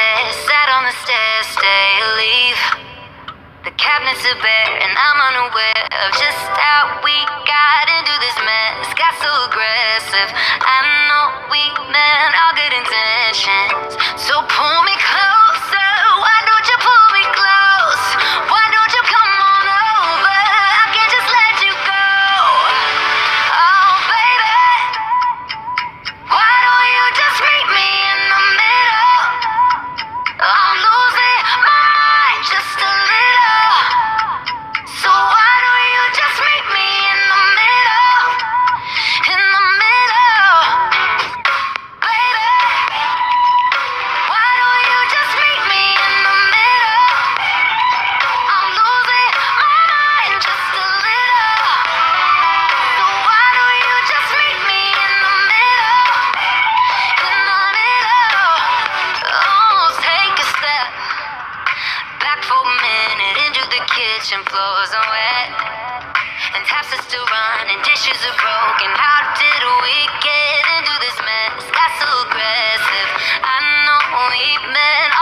bed, sat on the stairs, stay, leave. The cabinets are bare, and I'm unaware of just. kitchen floors are wet And taps are still running, dishes are broken How did we get into this mess? That's so aggressive I know we meant